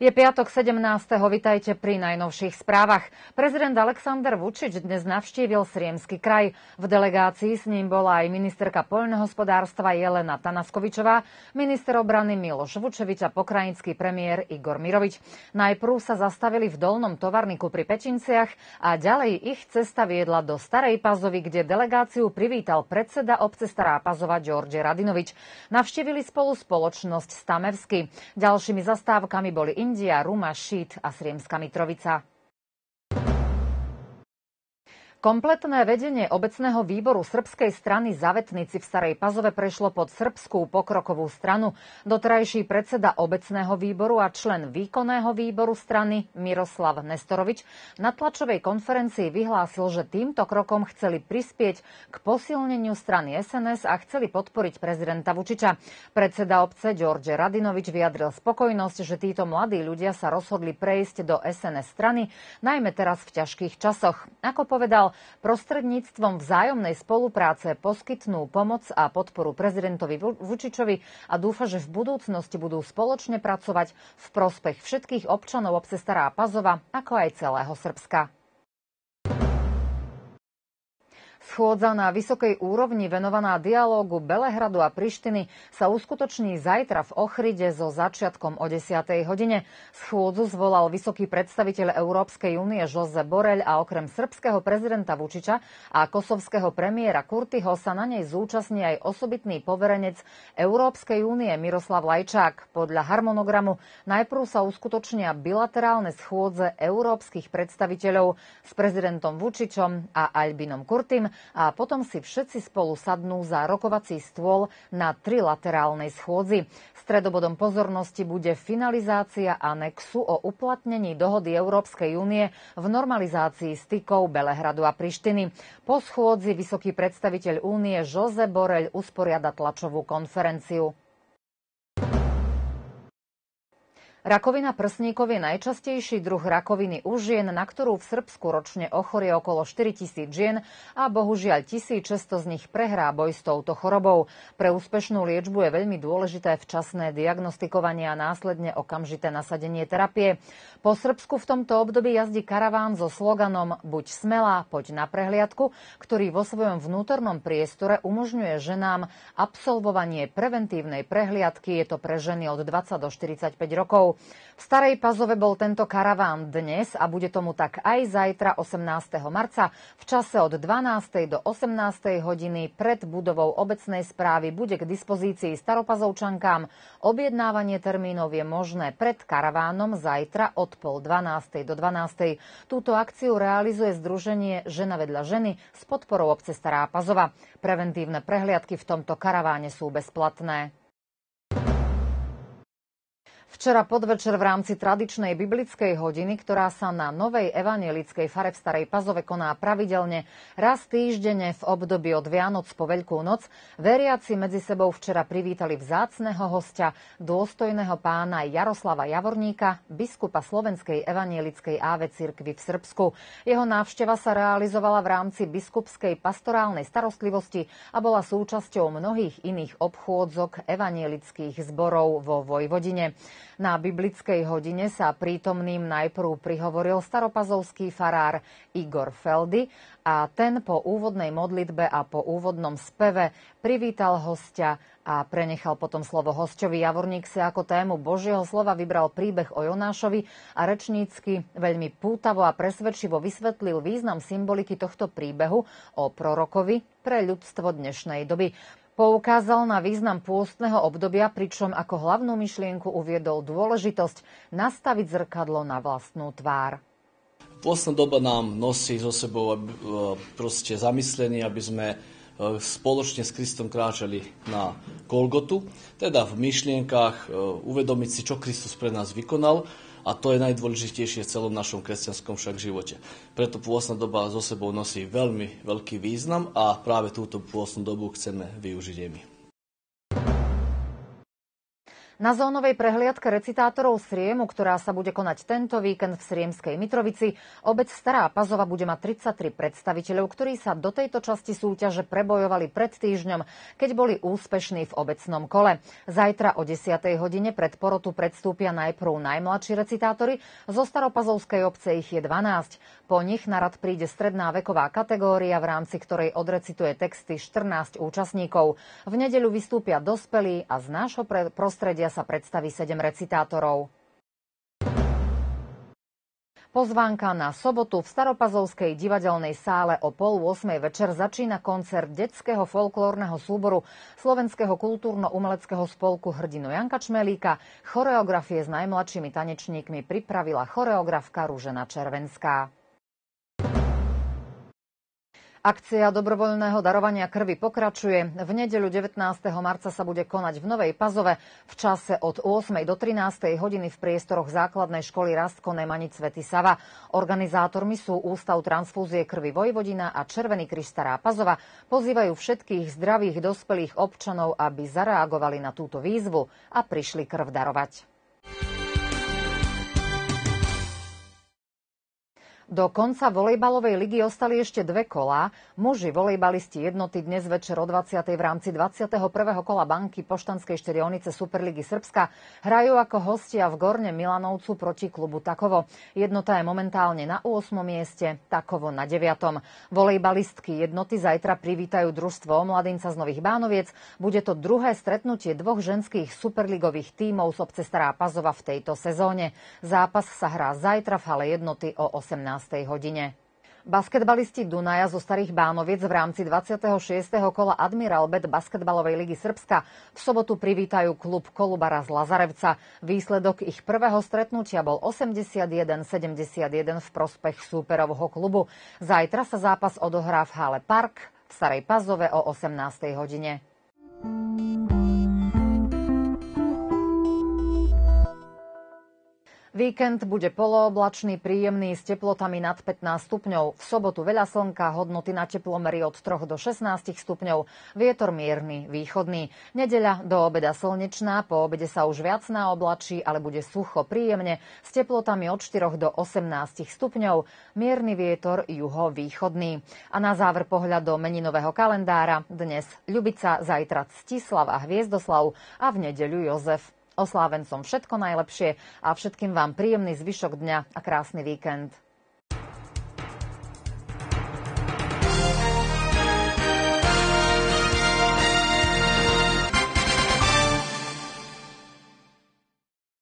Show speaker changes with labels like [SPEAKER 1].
[SPEAKER 1] Je piatok 17. Vitajte pri najnovších správach. Prezident Aleksandr Vučič dnes navštívil Sriemský kraj. V delegácii s ním bola aj ministerka poľnohospodárstva Jelena Tanaskovičová, minister obrany Miloš Vučevič a pokrajinský premiér Igor Mirovič. Najprv sa zastavili v Dolnom tovarniku pri Pečinciach a ďalej ich cesta viedla do Starej Pazovy, kde delegáciu privítal predseda obce Stará Pazova George Radinovič. Navštívili spolu spoločnosť Stamevsky. Ďalšími zastávkami boli India, Ruma, Šít a Sriemska Mitrovica. Kompletné vedenie obecného výboru srbskej strany Zavetnici v Starej Pazove prešlo pod srbskú pokrokovú stranu. Doterajší predseda obecného výboru a člen výkonného výboru strany Miroslav Nestorovič na tlačovej konferencii vyhlásil, že týmto krokom chceli prispieť k posilneniu strany SNS a chceli podporiť prezidenta Vučiča. Predseda obce George Radinovič vyjadril spokojnosť, že títo mladí ľudia sa rozhodli prejsť do SNS strany, najmä teraz v ťažkých časoch. Ako povedal, prostredníctvom vzájomnej spolupráce poskytnú pomoc a podporu prezidentovi Vučičovi a dúfa, že v budúcnosti budú spoločne pracovať v prospech všetkých občanov obce Stará Pazova, ako aj celého Srbska. Schôdza na vysokej úrovni venovaná dialógu Belehradu a Prištiny sa uskutoční zajtra v Ochride so začiatkom o 10. hodine. Schôdzu zvolal vysoký predstaviteľ Európskej únie Jose Borel a okrem srbského prezidenta Vučiča a kosovského premiéra Kurtyho sa na nej zúčastní aj osobitný poverenec Európskej únie Miroslav Lajčák. Podľa harmonogramu najprv sa uskutočnia bilaterálne schôdze európskych predstaviteľov s prezidentom Vučičom a Albinom Kurtym a potom si všetci spolu sadnú za rokovací stôl na trilaterálnej schôdzi. Stredobodom pozornosti bude finalizácia anexu o uplatnení dohody Európskej únie v normalizácii stykov Belehradu a Prištiny. Po schôdzi vysoký predstaviteľ únie Jose Borel usporiada tlačovú konferenciu. Rakovina prsníkov je najčastejší druh rakoviny u žien, na ktorú v Srbsku ročne ochorie okolo 4 tisíc žien a bohužiaľ 1600 z nich prehrá boj s touto chorobou. Pre úspešnú liečbu je veľmi dôležité včasné diagnostikovanie a následne okamžité nasadenie terapie. Po Srbsku v tomto období jazdí karaván so sloganom Buď smelá, poď na prehliadku, ktorý vo svojom vnútornom priestore umožňuje ženám absolvovanie preventívnej prehliadky. Je to pre ženy od 20 do 45 rokov. V Starej Pazove bol tento karaván dnes a bude tomu tak aj zajtra 18. marca v čase od 12. do 18. hodiny pred budovou obecnej správy bude k dispozícii staropazovčankám. Objednávanie termínov je možné pred karavánom zajtra od pol 12. do 12. Túto akciu realizuje Združenie Žena vedľa ženy s podporou obce Stará Pazova. Preventívne prehliadky v tomto karaváne sú bezplatné. Včera podvečer v rámci tradičnej biblickej hodiny, ktorá sa na novej evanielickej fare v Starej Pazove koná pravidelne raz týždenne v období od Vianoc po Veľkú noc, veriaci medzi sebou včera privítali vzácneho hostia, dôstojného pána Jaroslava Javorníka, biskupa Slovenskej evanielickej áve cirkvi v Srbsku. Jeho návšteva sa realizovala v rámci biskupskej pastorálnej starostlivosti a bola súčasťou mnohých iných obchôdzok evanielických zborov vo Vojvodine. Na biblickej hodine sa prítomným najprv prihovoril staropazovský farár Igor Feldy a ten po úvodnej modlitbe a po úvodnom speve privítal hostia a prenechal potom slovo hostovi. Javorník si ako tému Božieho slova vybral príbeh o Jonášovi a rečnícky veľmi pútavo a presvedčivo vysvetlil význam symboliky tohto príbehu o prorokovi pre ľudstvo dnešnej doby. Poukázal na význam pôstneho obdobia, pričom ako hlavnú myšlienku uviedol dôležitosť nastaviť zrkadlo na vlastnú tvár.
[SPEAKER 2] Pôstna doba nám nosí so sebou e, proste zamyslenie, aby sme e, spoločne s Kristom kráčali na Golgotu, teda v myšlienkach e, uvedomiť si, čo Kristus pre nás vykonal a to je najdôležitejšie v celom našom kresťanskom však živote. Preto pôstna doba so sebou nosí veľmi veľký význam a práve túto pôstnu dobu chceme využiť aj my.
[SPEAKER 1] Na zónovej prehliadke recitátorov Sriemu, ktorá sa bude konať tento víkend v Sriemskej Mitrovici, obec Stará Pazova bude mať 33 predstaviteľov, ktorí sa do tejto časti súťaže prebojovali pred týždňom, keď boli úspešní v obecnom kole. Zajtra o 10. hodine pred porotu predstúpia najprv najmladší recitátori, zo Staropazovskej obce ich je 12. Po nich na rad príde stredná veková kategória, v rámci ktorej odrecituje texty 14 účastníkov. V nedeľu vystúpia dospelí a z nášho prostredia sa predstaví sedem recitátorov. Pozvánka na sobotu v Staropazovskej divadelnej sále o pol 8 večer začína koncert detského folklórneho súboru Slovenského kultúrno-umeleckého spolku hrdinu Janka Čmelíka. Choreografie s najmladšími tanečníkmi pripravila choreografka Ružena Červenská. Akcia dobrovoľného darovania krvi pokračuje. V nedeľu 19. marca sa bude konať v Novej Pazove v čase od 8. do 13. hodiny v priestoroch základnej školy Rastko Nemanic Svety Sava. Organizátormi sú Ústav transfúzie krvi Vojvodina a Červený kryš Stará Pazova. Pozývajú všetkých zdravých dospelých občanov, aby zareagovali na túto výzvu a prišli krv darovať. Do konca volejbalovej ligy ostali ešte dve kolá. Muži volejbalisti jednoty dnes večer o 20. v rámci 21. kola banky Poštanskej štyrionice Superligy Srbska hrajú ako hostia v Gorne Milanovcu proti klubu Takovo. Jednota je momentálne na 8. mieste, Takovo na 9. Volejbalistky jednoty zajtra privítajú družstvo Mladinca z Nových Bánoviec. Bude to druhé stretnutie dvoch ženských superligových tímov z obce Stará Pazova v tejto sezóne. Zápas sa hrá zajtra v hale jednoty o 18 hodine. Basketbalisti Dunaja zo Starých Bánoviec v rámci 26. kola Admiral Bet Basketbalovej ligy Srbska v sobotu privítajú klub Kolubara z Lazarevca. Výsledok ich prvého stretnutia bol 81-71 v prospech súperovho klubu. Zajtra sa zápas odohrá v Hale Park v Starej Pazove o 18. hodine. Víkend bude polooblačný, príjemný s teplotami nad 15 stupňov. V sobotu veľa slnka, hodnoty na teplomery od 3 do 16 stupňov. Vietor mierny, východný. Nedeľa do obeda slnečná, po obede sa už viac oblačí, ale bude sucho, príjemne s teplotami od 4 do 18 stupňov. Mierny vietor juho-východný. A na záver pohľad do meninového kalendára. Dnes Ľubica, zajtra Ctislav a Hviezdoslav a v nedeľu Jozef. Oslávencom všetko najlepšie a všetkým vám príjemný zvyšok dňa a krásny víkend.